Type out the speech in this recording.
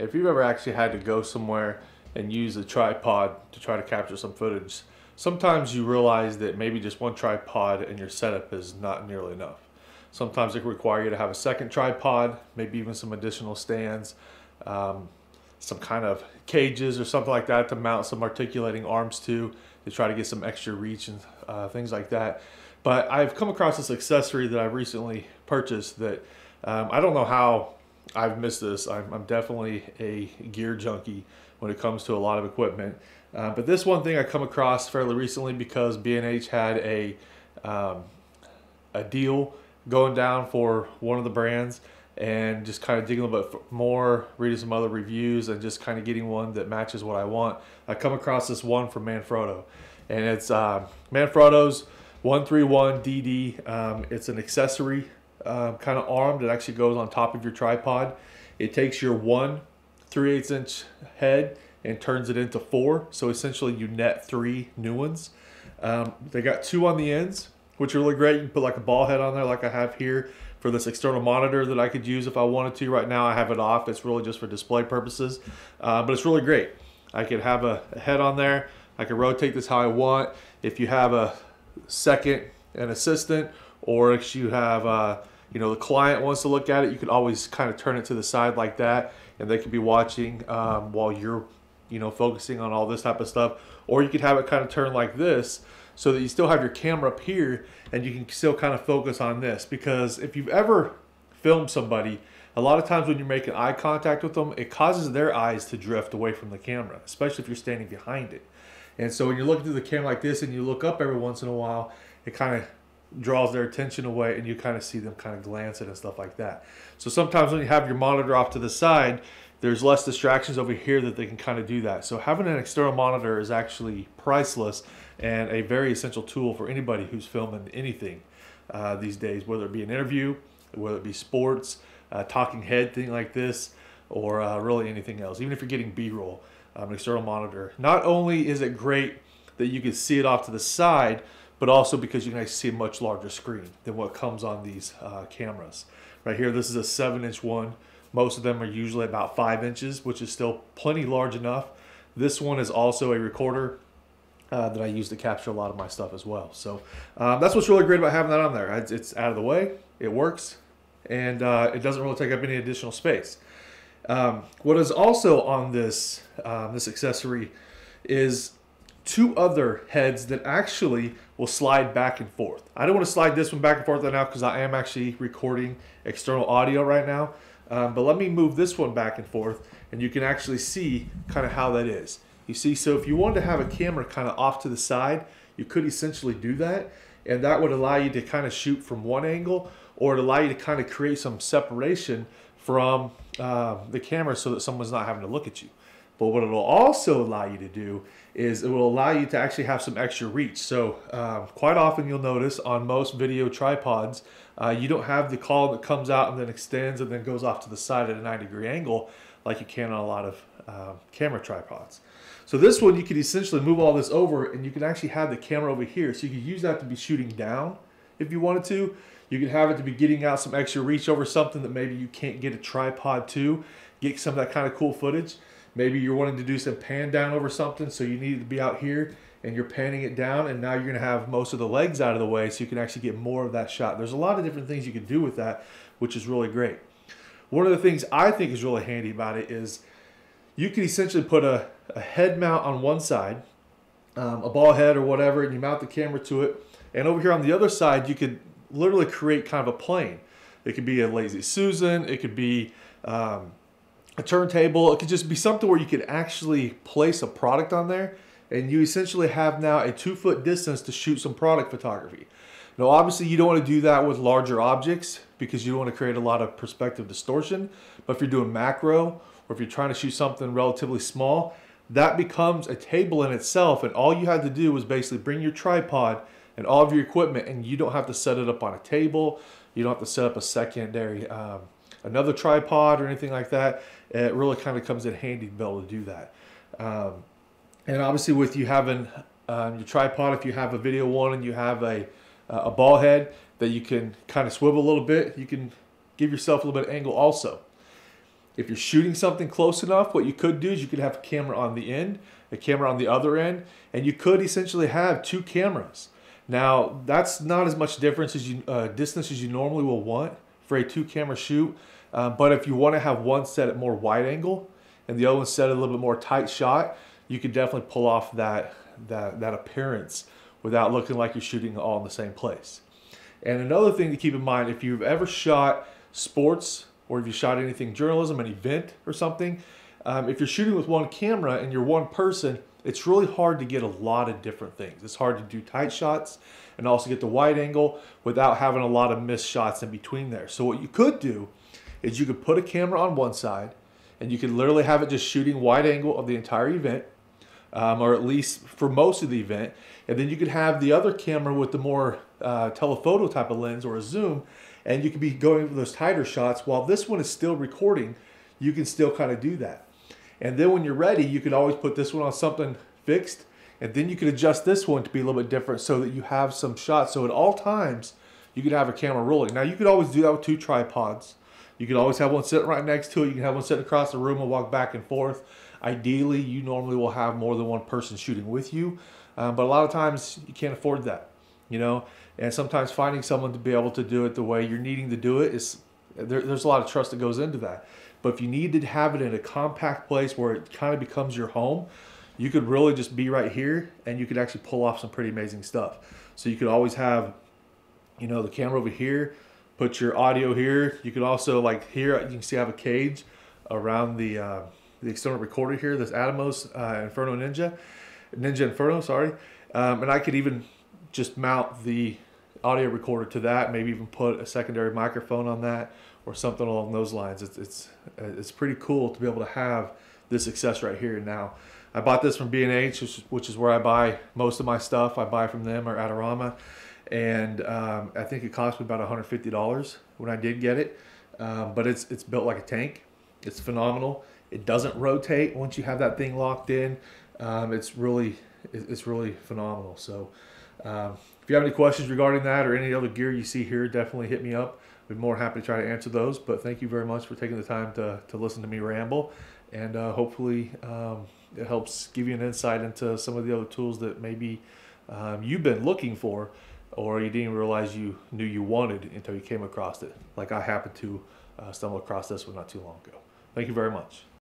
if you've ever actually had to go somewhere and use a tripod to try to capture some footage, sometimes you realize that maybe just one tripod and your setup is not nearly enough. Sometimes it can require you to have a second tripod, maybe even some additional stands, um, some kind of cages or something like that to mount some articulating arms to to try to get some extra reach and uh, things like that. But I've come across this accessory that I recently purchased that um, I don't know how I've missed this. I'm, I'm, definitely a gear junkie when it comes to a lot of equipment. Uh, but this one thing I come across fairly recently because B&H had a um, a deal going down for one of the brands and just kind of digging a little bit more, reading some other reviews, and just kind of getting one that matches what I want. I come across this one from Manfrotto, and it's uh, Manfrotto's 131DD. Um, it's an accessory uh, kind of arm that actually goes on top of your tripod. It takes your one 3 8 inch head and turns it into four. So essentially, you net three new ones. Um, they got two on the ends, which are really great. You can put like a ball head on there, like I have here for this external monitor that I could use if I wanted to. Right now I have it off. It's really just for display purposes, uh, but it's really great. I could have a, head on there. I can rotate this how I want. If you have a second an assistant or if you have uh, you know the client wants to look at it you can always kind of turn it to the side like that and they could be watching um, while you're you know focusing on all this type of stuff. Or you could have it kind of turn like this so that you still have your camera up here and you can still kind of focus on this. Because if you've ever filmed somebody a lot of times when you're making eye contact with them it causes their eyes to drift away from the camera especially if you're standing behind it. And so when you're looking through the camera like this and you look up every once in a while it kind of draws their attention away and you kind of see them kind of glancing and stuff like that so sometimes when you have your monitor off to the side there's less distractions over here that they can kind of do that so having an external monitor is actually priceless and a very essential tool for anybody who's filming anything uh, these days, whether it be an interview, whether it be sports, uh, talking head thing like this, or uh, really anything else. Even if you're getting B-roll, um, an external monitor. Not only is it great that you can see it off to the side, but also because you can actually see a much larger screen than what comes on these uh, cameras. Right here, this is a seven inch one. Most of them are usually about five inches, which is still plenty large enough. This one is also a recorder uh, that I use to capture a lot of my stuff as well. So um, that's what's really great about having that on there. It's, out of the way, it works, and uh, it doesn't really take up any additional space. Um, what is also on this um, this accessory is two other heads that actually will slide back and forth. I don't want to slide this one back and forth right now because I am actually recording external audio right now. Um, but let me move this one back and forth and you can actually see kind of how that is. You see, so if you wanted to have a camera kind of off to the side, you could essentially do that. And that would allow you to kind of shoot from one angle or it allow you to kind of create some separation from uh, the camera so that someone's not having to look at you. But what it'll also allow you to do is it will allow you to actually have some extra reach. So uh, quite often you'll notice on most video tripods, uh, you don't have the column that comes out and then extends and then goes off to the side at a 90 degree angle like you can on a lot of uh, camera tripods. So this one, you could essentially move all this over and you can actually have the camera over here. So you could use that to be shooting down if you wanted to. You could have it to be getting out some extra reach over something that maybe you can't get a tripod to, get some of that kind of cool footage. Maybe you're wanting to do some pan down over something, so you need to be out here and you're panning it down and now you're gonna have most of the legs out of the way so you can actually get more of that shot. There's a lot of different things you can do with that, which is really great. One of the things I think is really handy about it is you can essentially put a, a head mount on one side, um, a ball head or whatever, and you mount the camera to it. And over here on the other side, you could literally create kind of a plane. It could be a Lazy Susan. It could be um, a turntable. It could just be something where you could actually place a product on there and you essentially have now a two foot distance to shoot some product photography. Now, obviously you don't want to do that with larger objects because you don't want to create a lot of perspective distortion. But if you're doing macro or if you're trying to shoot something relatively small, that becomes a table in itself. And all you had to do was basically bring your tripod and all of your equipment and you don't have to set it up on a table. You don't have to set up a secondary, um, another tripod or anything like that. It really kind of comes in handy to be able to do that. Um, and obviously with you having um, your tripod, if you have a video one and you have a, a ball head that you can kind of swivel a little bit, you can give yourself a little bit of angle also. If you're shooting something close enough, what you could do is you could have a camera on the end, a camera on the other end, and you could essentially have two cameras. Now, that's not as much difference as you uh, distance as you normally will want for a two camera shoot. Um, but if you want to have one set at more wide angle and the other one set a little bit more tight shot, you can definitely pull off that, that, that appearance without looking like you're shooting all in the same place. And another thing to keep in mind, if you've ever shot sports or if you shot anything journalism, an event or something, um, if you're shooting with one camera and you're one person, it's really hard to get a lot of different things. It's hard to do tight shots and also get the wide angle without having a lot of missed shots in between there. So what you could do is you could put a camera on one side and you could literally have it just shooting wide angle of the entire event um, or at least for most of the event. And then you could have the other camera with the more uh, telephoto type of lens or a zoom and you could be going for those tighter shots while this one is still recording you can still kind of do that and then when you're ready, you could always put this one on something fixed and then you could adjust this one to be a little bit different so that you have some shots. So at all times, you could have a camera rolling. Now you could always do that with two tripods. You can always have one sitting right next to it. You can have one sitting across the room and walk back and forth. Ideally, you normally will have more than one person shooting with you, um, but a lot of times you can't afford that, you know. And sometimes finding someone to be able to do it the way you're needing to do it is there, there's a lot of trust that goes into that. But if you need to have it in a compact place where it kind of becomes your home, you could really just be right here and you could actually pull off some pretty amazing stuff. So you could always have, you know, the camera over here, put your audio here. You could also like here, you can see I have a cage around the, uh, the external recorder here, this Atomos uh, Inferno Ninja, Ninja Inferno, sorry. Um, and I could even just mount the audio recorder to that, maybe even put a secondary microphone on that or something along those lines. It's, it's, it's pretty cool to be able to have this success right here now. I bought this from B&H, which, which is where I buy most of my stuff. I buy from them or Adorama. And um, I think it cost me about $150 when I did get it. Um, but it's, it's built like a tank. It's phenomenal. It doesn't rotate once you have that thing locked in. Um, it's really, it's really phenomenal. So um, if you have any questions regarding that or any other gear you see here, definitely hit me up. I'd be more happy to try to answer those. But thank you very much for taking the time to, to listen to me ramble. And uh, hopefully um, it helps give you an insight into some of the other tools that maybe um, you've been looking for or you didn't realize you knew you wanted until you came across it. Like I happened to uh, stumble across this one not too long ago. Thank you very much.